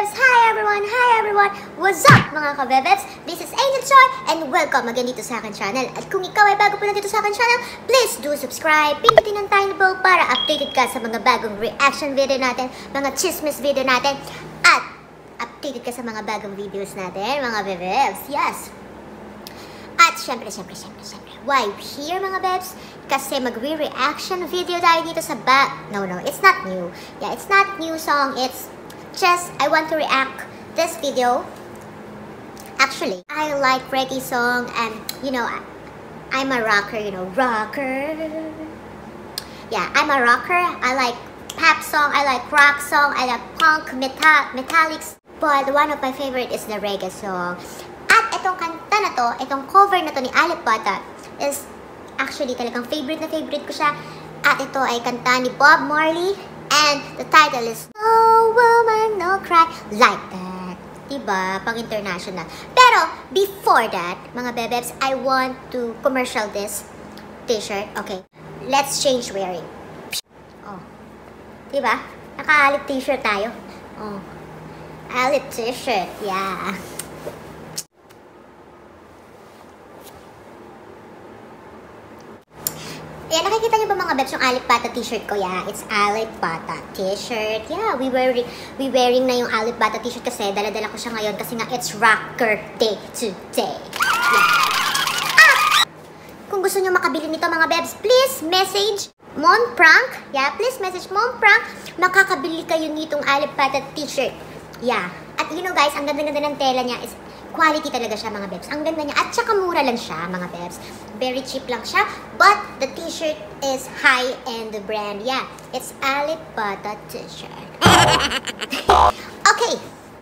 kabebebs! Hi everyone! Hi everyone! What's up mga kabebebs? This is Angel Choi and welcome again dito sa akin channel. At kung ikaw ay bago po na dito sa akin channel, please do subscribe, pindutin ang tiny bell para updated ka sa mga bagong reaction video natin, mga chismis video natin, at updated ka sa mga bagong videos natin, mga bebebs. Yes! At syempre, syempre, syempre, syempre. Why here mga bebs? Kasi magre-reaction video tayo dito sa ba... No, no, it's not new. Yeah, it's not new song. It's just, I want to react this video. Actually, I like reggae song and, you know, I'm a rocker, you know, rocker. Yeah, I'm a rocker. I like pop song, I like rock song, I like punk, metal, metallics. But one of my favorite is the reggae song. At itong kanta na to, itong cover na to ni Alec Bata is actually talagang favorite na favorite ko siya. At ito ay kanta ni Bob Marley and the title is No Woman No Cry Like That. Diba? Pang international. Pero before that, mga bebebs, I want to commercial this t-shirt. Okay. Let's change wearing. Oh. Diba? Naka-alip t-shirt tayo. Oh. Alip t-shirt. Yeah. Bebs yung Alip Bata t-shirt ko? Yeah, it's Alip Bata t-shirt. Yeah, we wearing, we wearing na yung Alip Bata t-shirt kasi dala-dala ko siya ngayon kasi nga it's rocker day today. Yeah. Ah! Kung gusto niyo makabili nito mga bebs, please message Mon Prank. Yeah, please message Mon Prank. Makakabili kayo nitong Alip Bata t-shirt. Yeah. At you know guys, ang ganda-ganda ng tela niya is quality talaga siya mga bebs. Ang ganda niya. At saka mura lang siya mga bebs. Very cheap lang siya. But the t-shirt is high-end brand. Yeah, it's Alip Bata t-shirt. okay.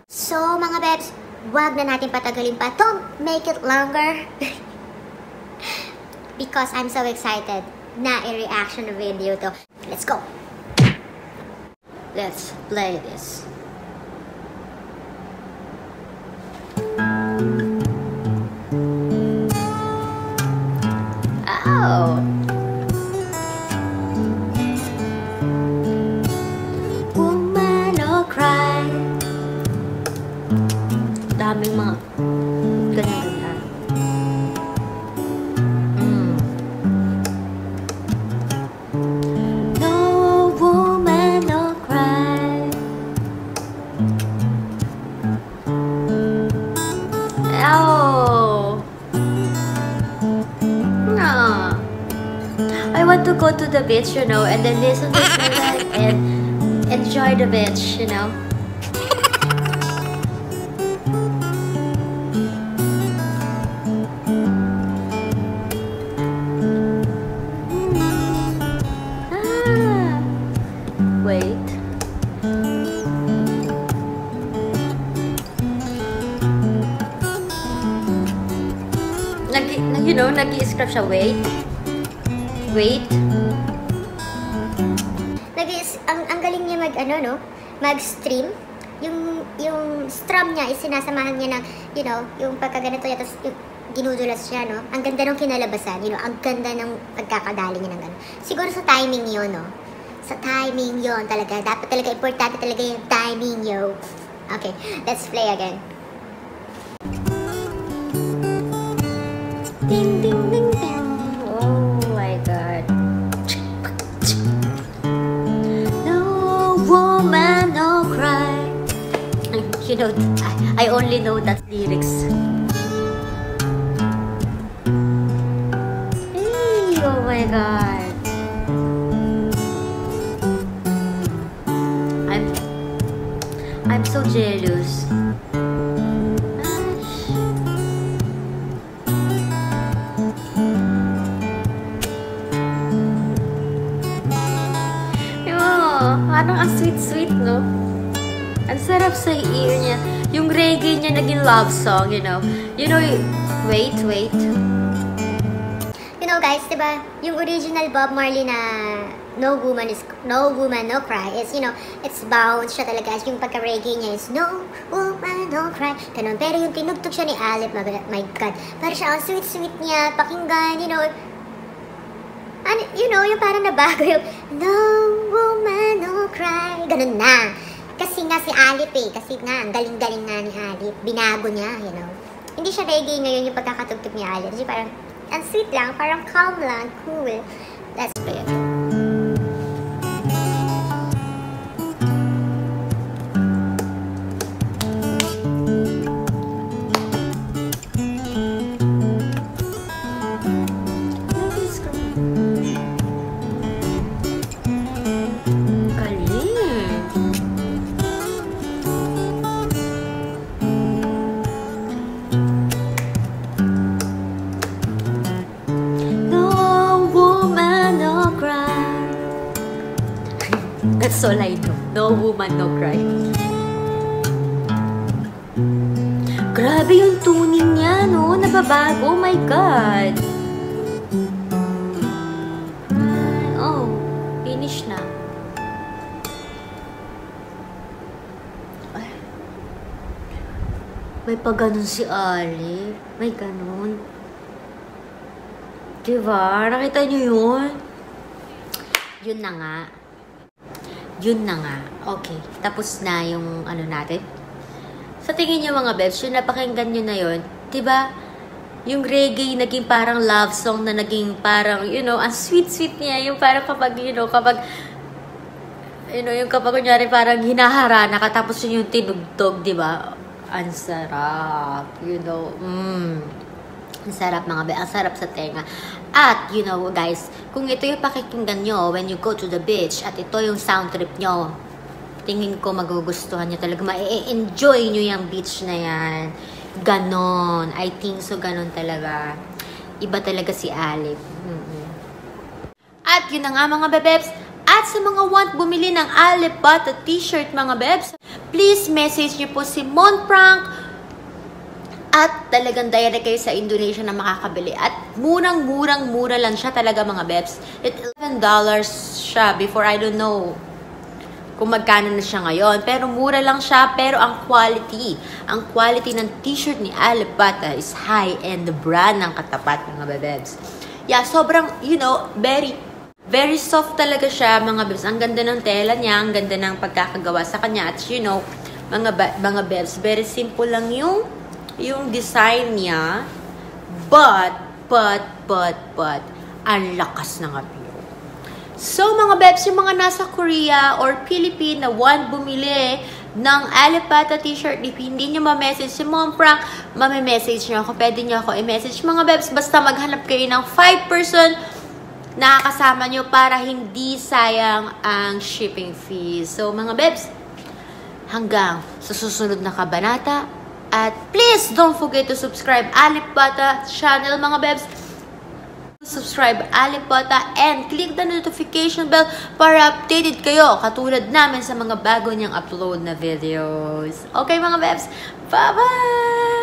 So mga bebs, wag na natin patagalin pa. Don't make it longer. Because I'm so excited na i-reaction video to. Let's go. Let's play this. Want to go to the beach, you know, and then listen to music and enjoy the beach, you know. Ah. You know, nag-i-scrap siya. Wait. Wait. nag ang, ang galing niya mag, ano, no? Mag-stream. Yung, yung strum niya, is sinasamahan niya ng, you know, yung pagkaganito niya, tapos yung ginudulas siya, no? Ang ganda ng kinalabasan, you know, ang ganda ng pagkakadali niya ng gano'n. Siguro sa timing yun, no? Sa timing yon talaga. Dapat talaga, importante talaga yung timing, yo. Okay, let's play again. Ding, ding, ding, ding. Know, I, only know that lyrics. Hey, oh my God. I'm, I'm so jealous. Parang ang sweet-sweet, no? Ang sarap sa ear niya. Yung reggae niya naging love song, you know? You know, wait, wait. You know guys, di ba? Yung original Bob Marley na No Woman is No Woman No Cry is, you know, it's bounce siya talaga. Yung pagka-reggae niya is No Woman No Cry. Ganun. Pero yung tinugtog siya ni Alip, my God. Para siya ang sweet-sweet niya, pakinggan, you know. Ano, you know, yung parang nabago yung No Woman No Cry. Ganun na. Nga si Alip eh. Kasi nga, ang galing-galing nga ni Alip. Binago niya, you know. Hindi siya reggae ngayon yung pagkakatugtog ni Alip. Kasi parang, ang sweet lang, parang calm lang, cool. That's it. That's all I know. No woman, no cry. Grabe yung tuning niya, no? Nababago. Oh my God. Oh, finish na. Ay. May pa ganun si Ali. May ganun. Diba? Nakita niyo yun? Yun na nga yun na nga. Okay, tapos na yung ano natin. Sa tingin niyo mga bebs, yung napakinggan nyo na yun, di ba? Yung reggae naging parang love song na naging parang, you know, ang sweet-sweet niya. Yung parang kapag, you know, kapag, you know, yung kapag kunyari parang hinaharana ka, tapos yun yung tinugtog, di ba? Ang sarap, you know, mm. Ang sarap mga be, ang sarap sa tenga. At, you know guys, kung ito yung pakikinggan nyo when you go to the beach at ito yung sound trip nyo, tingin ko magugustuhan nyo talaga. Ma-enjoy nyo yung beach na yan. Ganon. I think so, ganon talaga. Iba talaga si Alip. Mm-hmm. At yun na nga mga bebebs, at sa mga want bumili ng Alip Bata t-shirt mga bebs, please message nyo po si Montprank at talagang direct kayo sa Indonesia na makakabili. At murang-murang-mura lang siya talaga mga bebs. It $11 siya before I don't know kung magkano na siya ngayon. Pero mura lang siya, pero ang quality, ang quality ng t-shirt ni Alipata is high-end brand ng katapat mga bebebs. Yeah, sobrang, you know, very, very soft talaga siya mga bebs. Ang ganda ng tela niya, ang ganda ng pagkakagawa sa kanya. At you know, mga, mga bebs, very simple lang yung yung design niya, but, but, but, but, ang lakas ng appeal. So, mga bebs, yung mga nasa Korea or Philippine na one bumili ng Alipata t-shirt, if hindi nyo ma-message si Mom Frank, mame-message nyo ako, pwede nyo ako i-message. Mga bebs, basta maghanap kayo ng 5 person nakakasama nyo para hindi sayang ang shipping fees. So, mga bebs, hanggang sa susunod na kabanata, at please don't forget to subscribe Alip Bata channel mga bebs. Subscribe Alip Bata and click the notification bell para updated kayo katulad namin sa mga bago niyang upload na videos. Okay mga bebs, bye-bye!